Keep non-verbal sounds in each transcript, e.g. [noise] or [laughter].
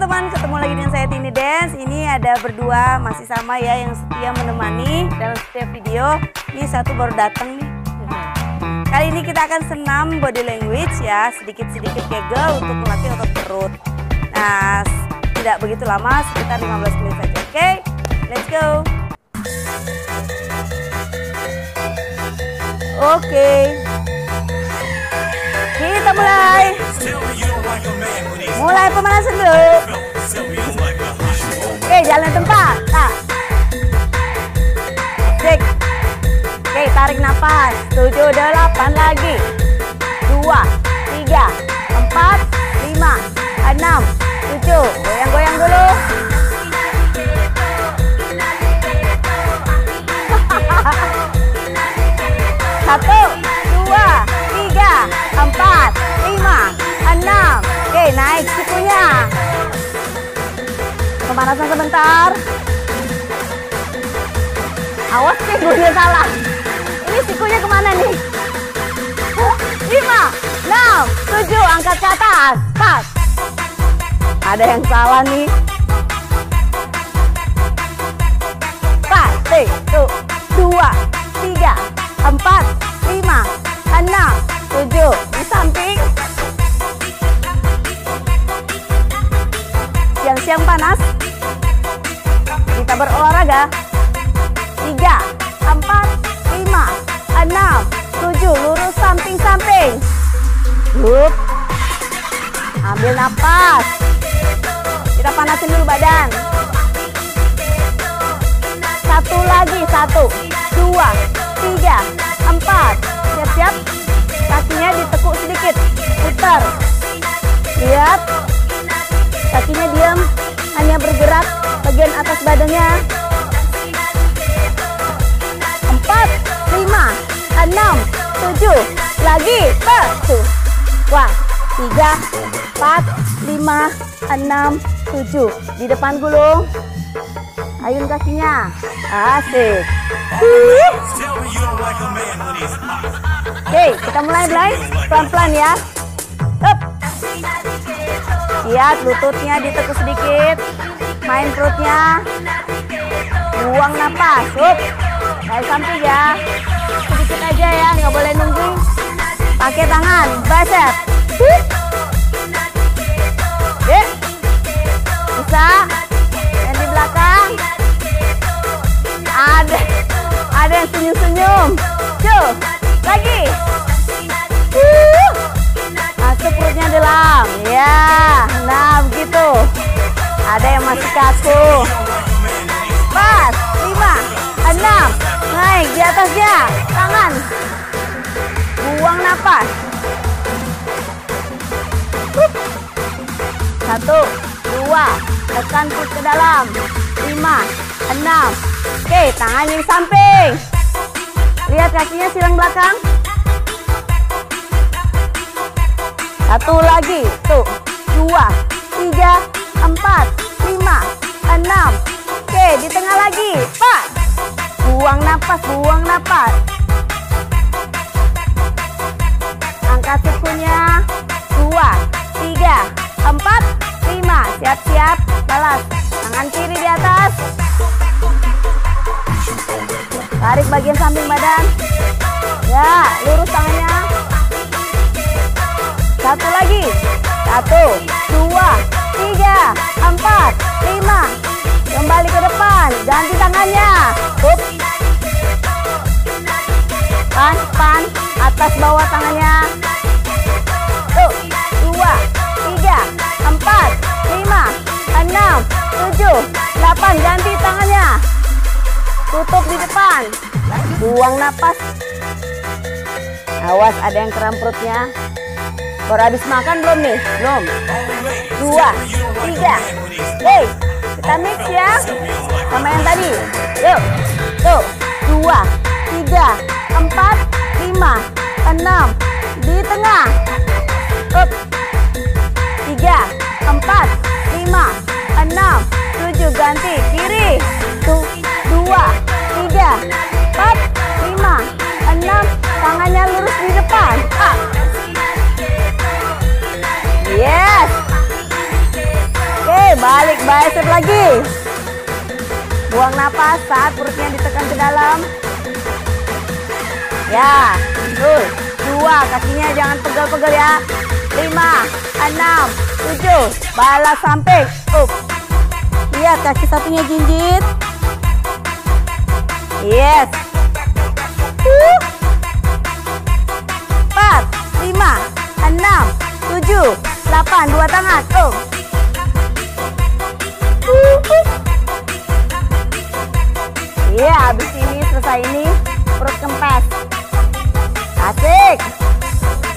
teman-teman, ketemu lagi dengan saya Tini Dance. Ini ada berdua masih sama ya yang setia menemani dalam setiap video. Ini satu baru datang nih. Kali ini kita akan senam body language ya, sedikit-sedikit kegel untuk melatih otot perut. Nah, tidak begitu lama, sekitar 15 menit saja. Oke, let's go. Oke. Kita mulai. Mulai pemanasan dulu. Oke, jalan tempat. Tak. Cek. Oke, tarik nafas. Tujuh, delapan lagi. Dua, tiga, empat, lima, enam, tujuh. Goyang-goyang dulu. [laughs] Satu, dua, tiga, empat, lima, enam. Oke, naik sikunya. Pemanasan sebentar. Awas pinggulnya salah. Ini sikunya ke mana nih? Lima, enam, tujuh. Angkat ke atas. Pas. Ada yang salah nih. Putar. Lihat. Kakinya diam. Hanya bergerak bagian atas badannya. Empat, lima, enam, tujuh. Lagi. Satu. Wah. Tiga, empat, lima, enam, tujuh. Di depan gulung. Ayun kakinya. Asik. Oke, kita mulai mulai pelan-pelan ya. Up. Lihat lututnya ditekuk sedikit. Main perutnya. Buang napas. Up. Kayak samping ya. Sedikit aja ya, nggak boleh nunggu. Pakai tangan, bicep. Bisa. Yang di belakang. Ada ada yang senyum-senyum. Tuh, lagi. Dalam. Ya, nah begitu. Ada yang masih kaku. Pas, lima, enam, naik di atasnya. Tangan. Buang napas. Hup. Satu, dua, tekan perut ke dalam. Lima, enam. Oke, tangan yang samping. Lihat kakinya silang belakang. Satu lagi, tuh. Dua, tiga, empat, lima, enam. Oke, di tengah lagi. Pak. Buang napas, buang napas. Angkat sikunya. Dua, tiga, empat, lima. Siap-siap, balas. Tangan kiri di atas. Tarik bagian samping badan. Ya, lurus tangannya. Satu lagi. Satu, dua, tiga, empat, lima. Kembali ke depan. Ganti tangannya. Hup. Pan, pan. Atas bawah tangannya. Tuh, dua, tiga, empat, lima, enam, tujuh, delapan. Ganti tangannya. Tutup di depan. Buang napas. Awas ada yang kram perutnya. Baru habis makan belum nih? Belum. Dua, tiga. Oke, kita mix ya. Sama yang tadi. Yuk. Tuh. Dua, tiga, empat, lima, enam. Di tengah. Up. Tiga, empat, lima, enam, tujuh. Ganti. Kiri. Tuh. Dua, tiga, empat, lima, enam. Tangannya lurus di depan. Ah. Yes. Oke, balik bicep lagi. Buang napas saat perutnya ditekan ke dalam. Ya, tuh. Dua, kakinya jangan pegel-pegel ya. Lima, enam, tujuh. Balas samping. Up. Lihat kaki satunya jinjit. Yes. Uh. Empat, lima, enam, tujuh, delapan. Dua tangan. Up. Iya, habis ini selesai ini perut kempes. Asik.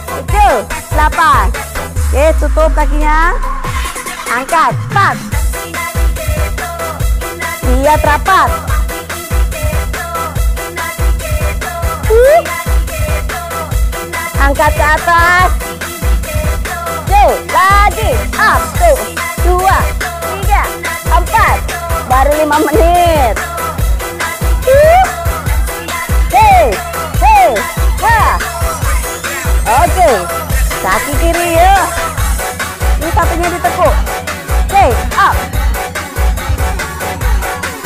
Tujuh, delapan. Oke, tutup kakinya. Angkat, empat. Lihat rapat. Uh. Angkat ke atas. Lagi. Tuh. Dua, tiga, empat. Baru lima menit. Hey, hey, ha. Oke, kaki kiri ya. Ini satunya ditekuk. Oke, up.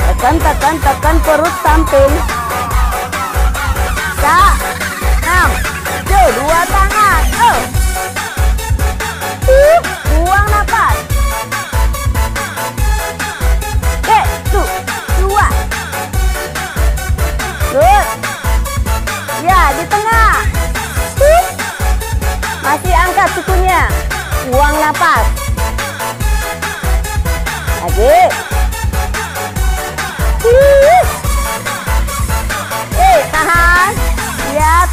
Tekan, tekan, tekan perut samping. Tak, enam, dua tangan. Buang napas. Oke, tuh, dua. Good. Ya, di tengah. Masih angkat sukunya. Buang napas. Lagi. Eh, tahan. Lihat.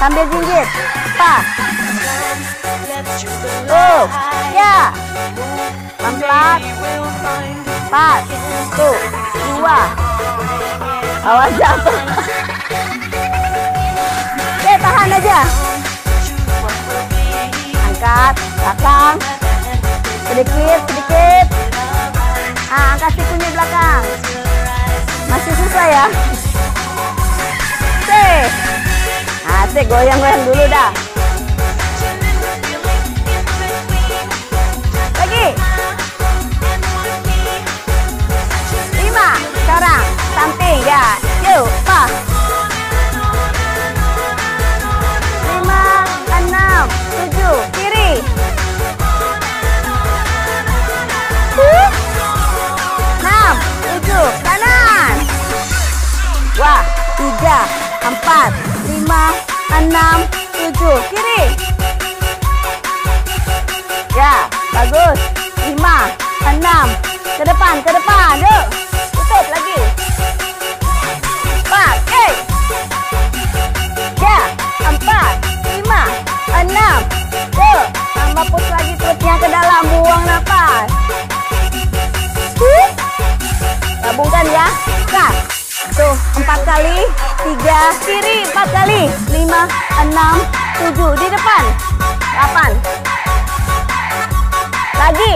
Sambil jinjit. Pas. Tuh. Ya. Pelan-pelan. Pas. Tuh. Dua. Awas jatuh. Oke, [laughs] tahan aja. Angkat, belakang. Sedikit, sedikit. Ah, angkat sikunya belakang. Masih susah ya. Oke. Asik, goyang-goyang dulu dah. Empat, lima, enam, tujuh. Kiri. Ya, bagus. Lima, enam, ke depan, ke depan. Yuk, tutup lagi. Empat, eh. Ya, empat, lima, enam. Yuk, tambah push empat kali, tiga kiri, empat kali, lima, enam, tujuh di depan, delapan. Lagi,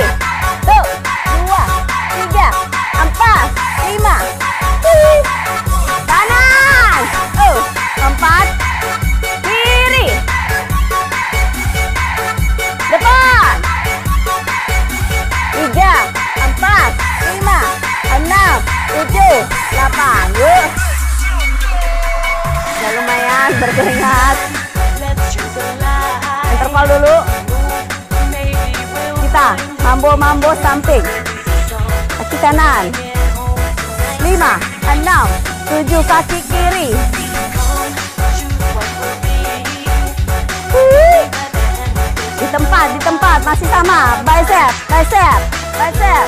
bicep.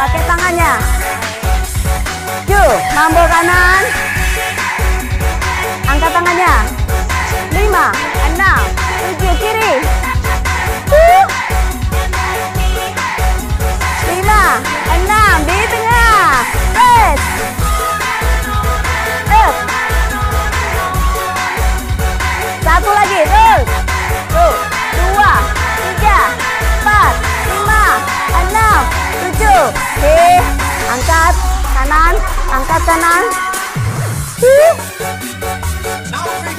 Pakai tangannya. Yuk, mambo kanan. Angkat tangannya. Lima, enam, tujuh kiri. Huh. Lima, enam di tengah. Press. Satu lagi, terus. enam, tujuh. Oke, angkat kanan, angkat kanan.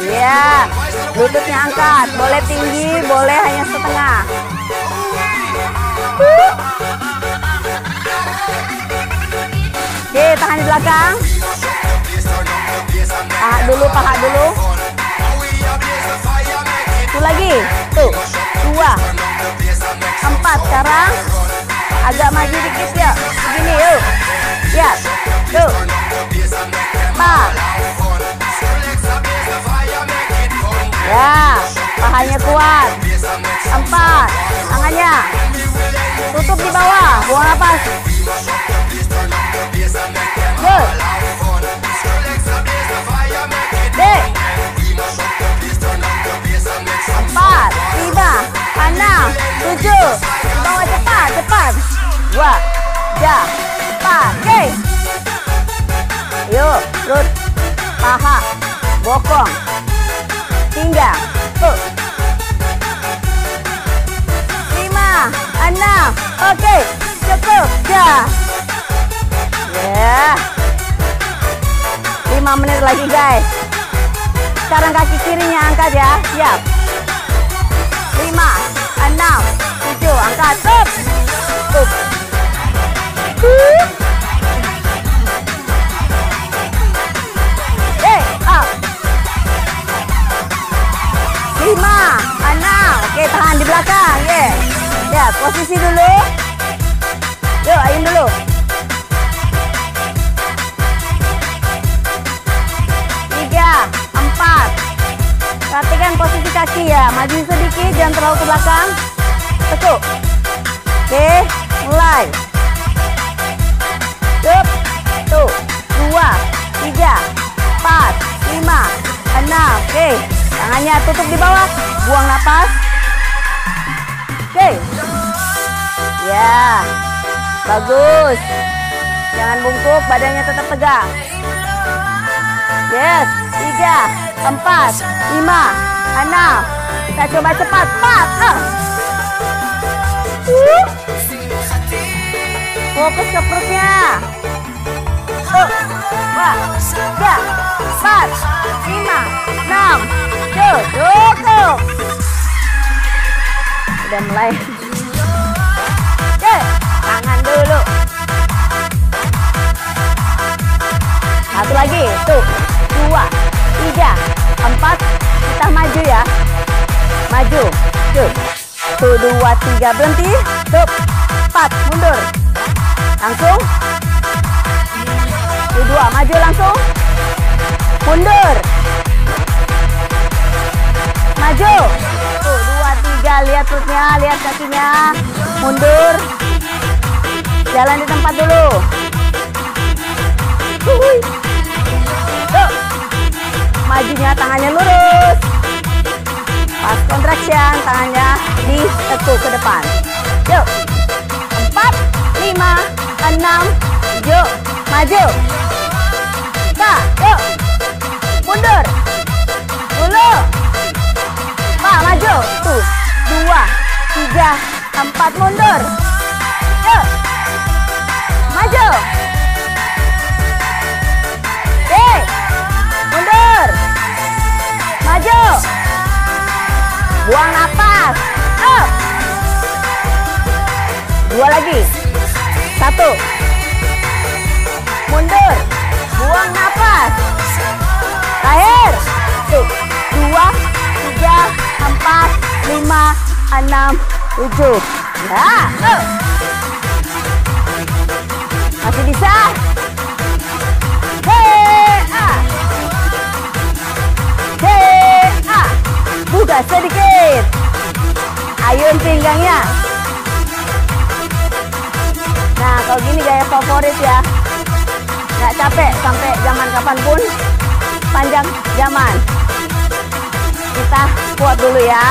Iya, lututnya angkat. Boleh tinggi, boleh hanya setengah. Oke, tahan di belakang. Pahat dulu, pahat dulu. Itu lagi. Tuh, dua, empat. Sekarang agak maju dikit ya. Begini yuk. Ya. Tuh. Empat. Ya, pahanya kuat. Empat, tangannya. Tutup di bawah, buang napas. Good. Dua, empat. Oke. Yuk, perut, paha, bokong, pinggang. Tuh. Lima, enam. Oke, cukup. Ya. Ya. Lima menit lagi guys. Sekarang kaki kirinya angkat ya. Siap. Lima, enam, tujuh. Angkat. Up. Buang napas. Oke. Ya. Bagus. Jangan bungkuk, badannya tetap tegak. Yes. Tiga, empat, lima, enam. Kita coba cepat. Empat. Uh. Fokus ke perutnya. Tuh. Dua, tiga, empat, lima, enam, tujuh. Cukup. Udah mulai. Oke, tangan dulu. Satu lagi, tuh, dua, tiga, empat. Kita maju ya. Maju, tuh, tuh dua, tiga berhenti, tuh, empat mundur, langsung, tuh dua maju langsung, mundur, maju, tuh dua, tiga, lihat perutnya, lihat kakinya, mundur, jalan di tempat dulu. Uhuy. Tuh. Majunya tangannya lurus. Pas contraction, tangannya ditekuk ke depan. Yuk. Empat, lima, enam, yuk. Maju. Kita, yuk. Mundur. Dulu. Pak, maju. Tuh. Dua, tiga, empat, mundur. Yuk. Maju. Oke. Mundur. Maju. Buang napas. Up. Dua lagi. Satu. Mundur. Buang napas. Terakhir. Tuh. Dua, tiga, empat, lima, enam, tujuh. Ya. Masih bisa? Buka sedikit. Ayun pinggangnya. Nah, kalau gini gaya favorit ya. Nggak capek sampai zaman kapan pun. Panjang zaman. Kita kuat dulu ya.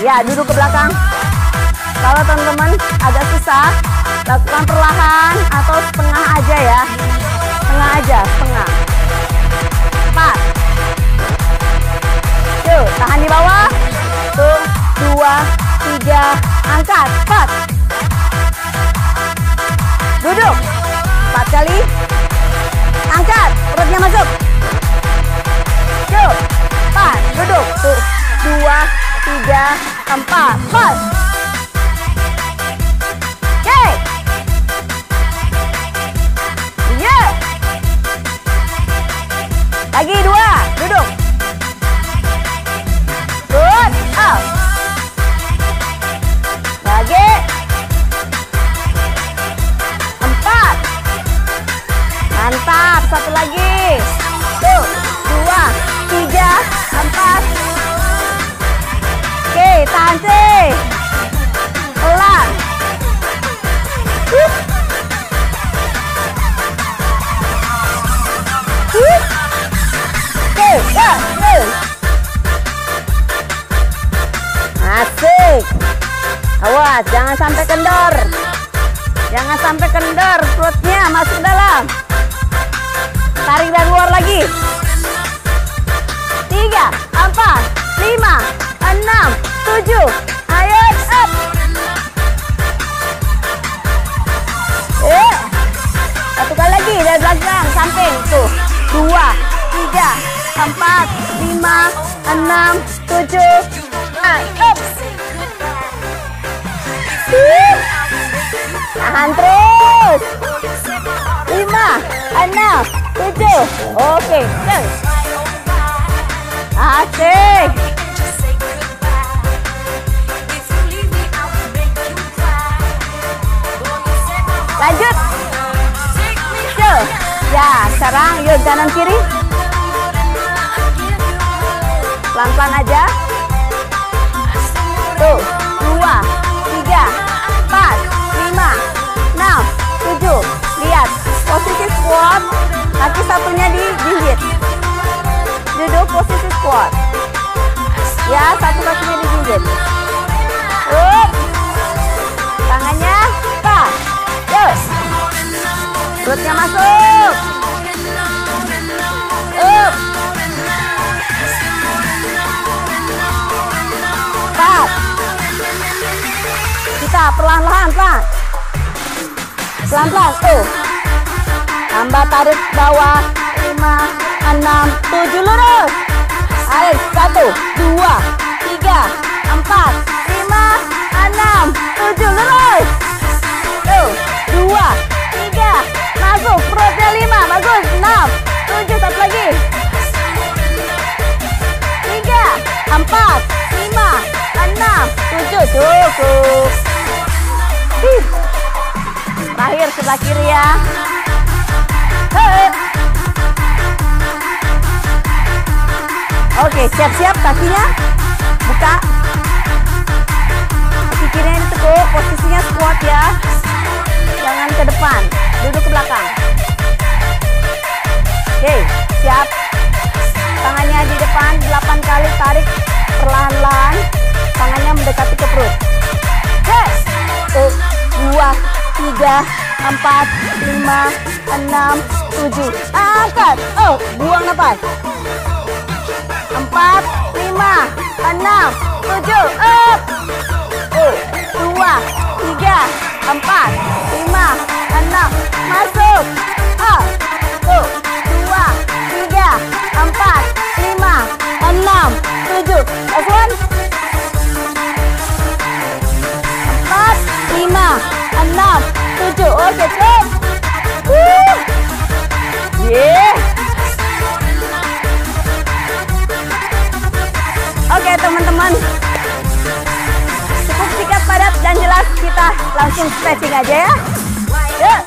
Ya, duduk ke belakang. Kalau teman-teman agak susah, lakukan perlahan atau Perutnya masuk. Tuh, empat. Duduk. Tuh, dua, tiga, empat. Empat. Lima, enam, tujuh. Ayo, up. Eh, satu kali lagi dari belakang, samping. Tuh, dua, tiga, empat, lima, enam, tujuh. Ayo, up. Tahan terus. Lima, enam, tujuh. Oke, terus. Asik. Lanjut. Tuh. Ya, sekarang yuk kanan kiri. Pelan-pelan aja. Tuh, dua, tiga, empat, lima, enam, tujuh. Lihat, posisi squat, kaki satunya digigit. Duduk posisi squat. Ya, satu kakinya digigit. Up. Tangannya pas. Yuk. Perutnya masuk. Up. Pas. Kita perlahan-lahan, Pak. Pelan-pelan, tuh. Tambah tarik bawah. Lima, enam, tujuh, lurus. Ayo, satu, dua, tiga, empat, lima, enam, tujuh, lurus. Tuh, dua, tiga, masuk. Perutnya lima, bagus. Enam, tujuh, satu lagi. Tiga, empat, lima, enam, tujuh, cukup. Ih. Terakhir sebelah kiri ya. Oke, siap-siap kakinya. Buka. Kaki kirinya ditekuk, posisinya squat ya. Jangan ke depan, duduk ke belakang. Oke, siap. Tangannya di depan, 8 kali tarik perlahan-lahan. Tangannya mendekati ke perut. Hei. Tuh, dua, tiga, empat, lima, enam, tujuh. Angkat. Oh, buang nafas. Empat, lima, enam, tujuh. Up. Oh, dua, tiga, empat, lima, enam. Langsung stretching aja ya. Yuk.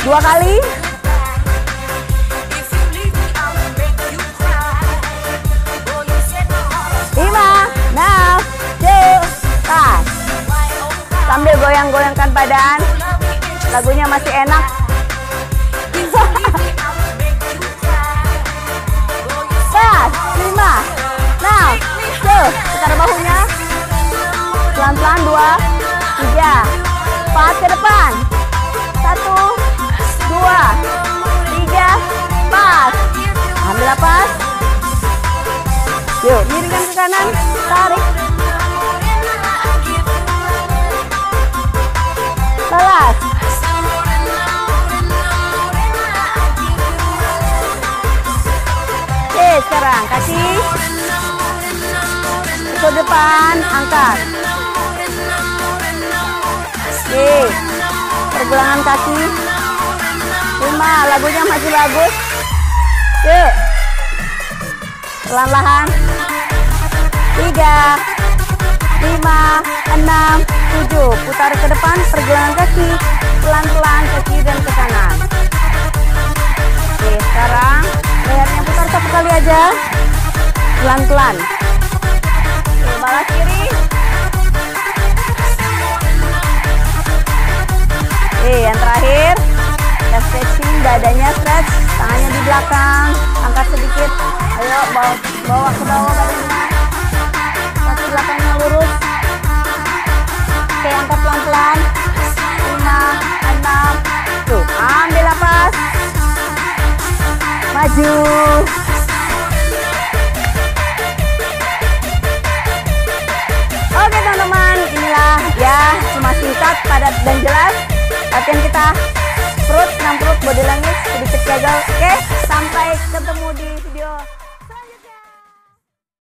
Dua kali. Lima. Enam. Tujuh. Sambil goyang-goyangkan badan. Lagunya masih enak. Pas Lima. Enam. Tujuh Putar bahunya Pelan-pelan Dua Tiga. Empat ke depan. Satu Dua Tiga. Pas. Ambil napas Yuk miringkan ke kanan. Tarik. Balas. Oke sekarang kaki. Ke depan angkat Oke pergelangan kaki. Lima lagunya masih bagus. Yuk. Perlahan-lahan tiga lima enam tujuh. Putar ke depan pergelangan kaki. Pelan-pelan ke kiri dan ke kanan. Oke sekarang lehernya putar satu kali aja. Pelan-pelan. Balas kiri Oke, yang terakhir ya stretching dadanya stretch, tangannya di belakang, angkat sedikit. Ayo bawa bawa ke bawah badannya. Kaki belakangnya lurus. angkat pelan-pelan. Lima, enam. Tuh, ambil nafas. Maju. Oke teman-teman, inilah ya cuma singkat, padat dan jelas latihan kita perut, enam perut, body language, sedikit gagal. Oke, sampai ketemu di